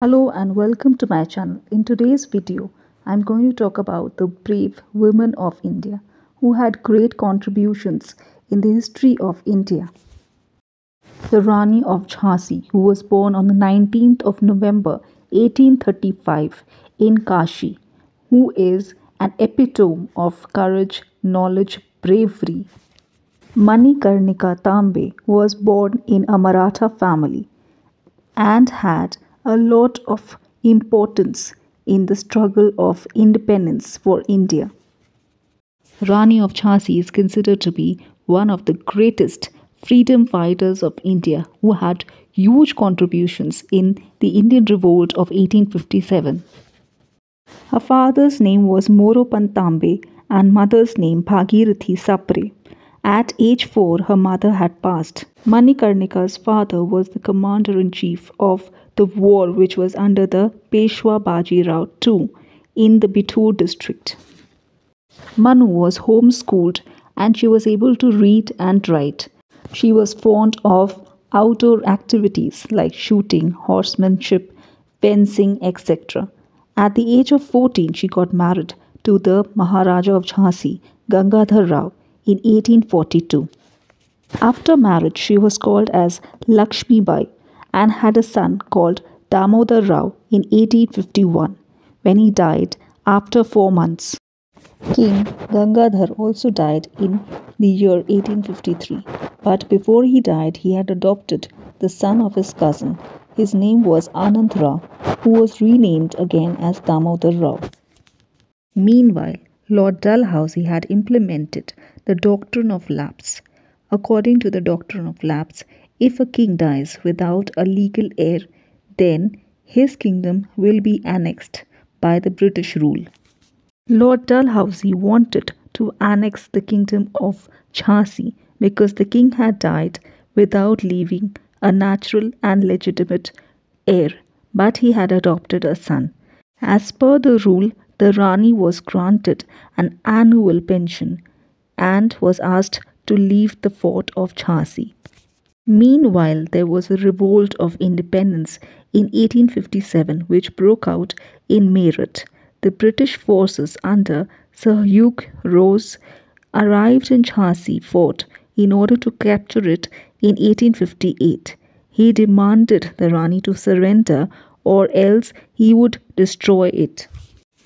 Hello and welcome to my channel. In today's video, I'm going to talk about the brave women of India who had great contributions in the history of India. The Rani of Jhansi, who was born on the 19th of November 1835 in Kashi, who is an epitome of courage, knowledge, bravery. Manikarnika Tambe was born in a Maratha family and had a lot of importance in the struggle of independence for India. Rani of Jhansi is considered to be one of the greatest freedom fighters of India who had huge contributions in the Indian Revolt of 1857. Her father's name was Moropant Tambe and mother's name Bhagirathi Sapre. At age 4, her mother had passed. Manikarnika's father was the commander in chief of the war which was under the Peshwa Baji Rao II in the Bithur district. Manu was homeschooled and she was able to read and write. She was fond of outdoor activities like shooting, horsemanship, fencing, etc. At the age of 14, she got married to the Maharaja of Jhansi, Gangadhar Rao, in 1842. After marriage, she was called as Lakshmi Bai and had a son called Damodar Rao in 1851 when he died after four months. King Gangadhar also died in the year 1853, but before he died, he had adopted the son of his cousin. His name was Anand Rao, who was renamed again as Damodar Rao. Meanwhile, Lord Dalhousie had implemented the doctrine of lapse. According to the doctrine of lapse, if a king dies without a legal heir, then his kingdom will be annexed by the British rule. Lord Dalhousie wanted to annex the kingdom of Jhansi because the king had died without leaving a natural and legitimate heir, but he had adopted a son. As per the rule, the Rani was granted an annual pension and was asked to leave the fort of Jhansi. Meanwhile, there was a revolt of independence in 1857 which broke out in Meerut. The British forces under Sir Hugh Rose arrived in Jhansi fort in order to capture it in 1858. He demanded the Rani to surrender or else he would destroy it.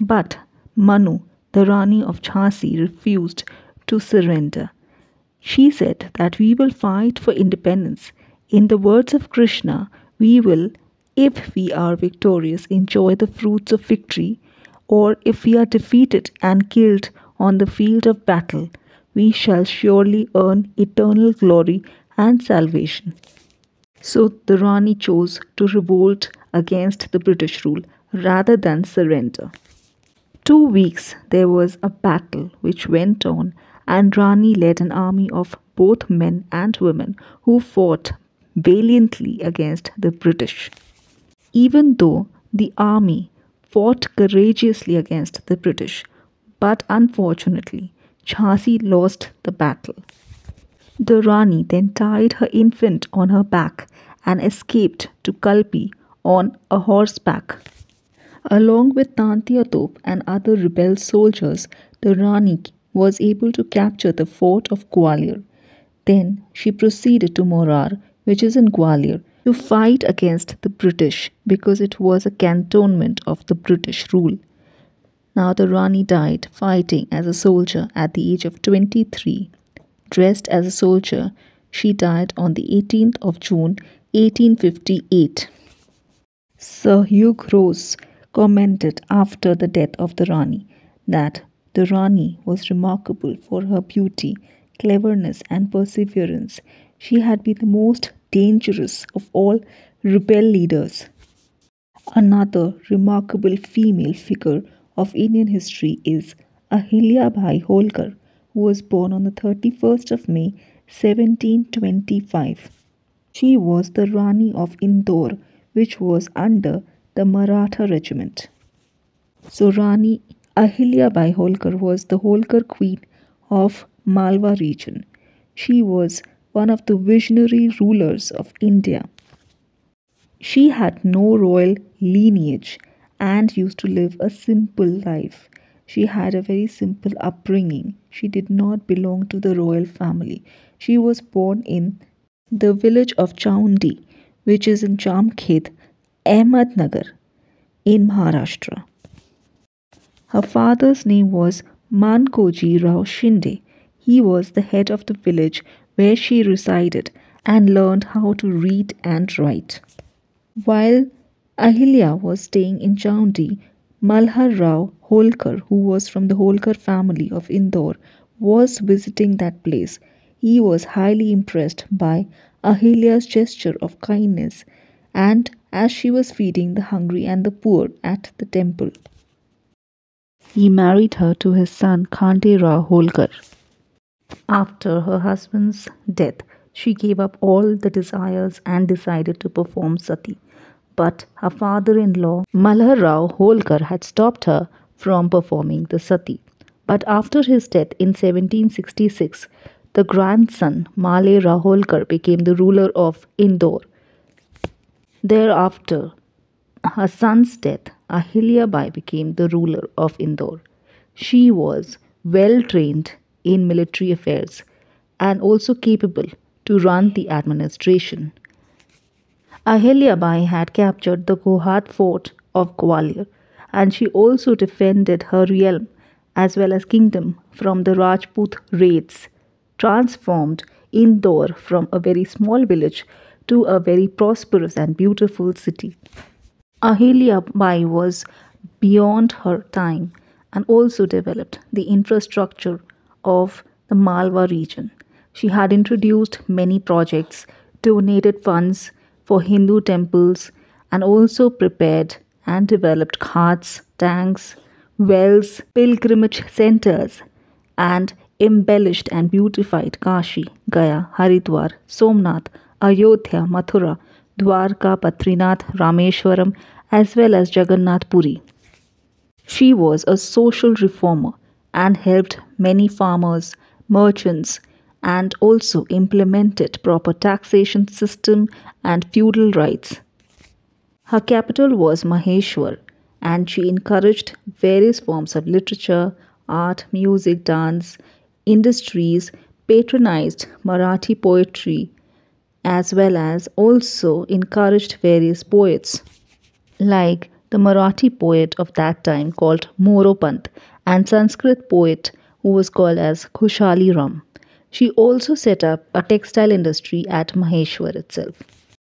But Manu, the Rani of Jhansi, refused to surrender. She said that we will fight for independence. In the words of Krishna, we will, if we are victorious, enjoy the fruits of victory, or if we are defeated and killed on the field of battle, we shall surely earn eternal glory and salvation. So the Rani chose to revolt against the British rule rather than surrender two weeks there was a battle which went on, and Rani led an army of both men and women who fought valiantly against the British. Even though the army fought courageously against the British, but unfortunately, Jhansi lost the battle. The Rani then tied her infant on her back and escaped to Kalpi on a horseback. Along with Tantia Tope and other rebel soldiers, the Rani was able to capture the fort of Gwalior. Then she proceeded to Morar, which is in Gwalior, to fight against the British because it was a cantonment of the British rule. Now the Rani died fighting as a soldier at the age of 23. Dressed as a soldier, she died on the 18th of June 1858. Sir Hugh Rose commented after the death of the Rani that the Rani was remarkable for her beauty, cleverness, and perseverance. She had been the most dangerous of all rebel leaders. Another remarkable female figure of Indian history is Ahilya Bai Holkar, who was born on the 31st of May 1725. She was the Rani of Indore, which was under the Maratha regiment. So Rani Ahilya Bai Holkar was the Holkar queen of Malwa region. She was one of the visionary rulers of India. She had no royal lineage and used to live a simple life. She had a very simple upbringing. She did not belong to the royal family. She was born in the village of Chaundi, which is in Jamkhed, Ahmednagar, in Maharashtra. Her father's name was Mankoji Rao Shinde. He was the head of the village where she resided and learned how to read and write. While Ahilya was staying in Chaundi, Malhar Rao Holkar, who was from the Holkar family of Indore, was visiting that place. He was highly impressed by Ahilya's gesture of kindness and as she was feeding the hungry and the poor at the temple. He married her to his son Khande Rao Holkar. After her husband's death, she gave up all the desires and decided to perform sati. But her father in law, Malhar Rao Holkar, had stopped her from performing the sati. But after his death in 1766, the grandson Male Rao Holkar became the ruler of Indore. Thereafter, her son's death, Ahilya Bai became the ruler of Indore. She was well trained in military affairs and also capable to run the administration. Ahilya Bai had captured the Kohat fort of Gwalior and she also defended her realm as well as kingdom from the Rajput raids, transformed Indore from a very small village to a very prosperous and beautiful city. Ahilya Bai was beyond her time and also developed the infrastructure of the Malwa region. She had introduced many projects, donated funds for Hindu temples, and also prepared and developed ghats, tanks, wells, pilgrimage centers, and embellished and beautified Kashi, Gaya, Haridwar, Somnath, Ayodhya, Mathura, Dwarka, Badrinath, Rameshwaram, as well as Jagannath Puri. She was a social reformer and helped many farmers, merchants, and also implemented proper taxation system and feudal rights. Her capital was Maheshwar and she encouraged various forms of literature, art, music, dance, industries, patronized Marathi poetry, as well as also encouraged various poets like the Marathi poet of that time called Moropant and Sanskrit poet who was called as Khushali Ram. She also set up a textile industry at Maheshwar itself.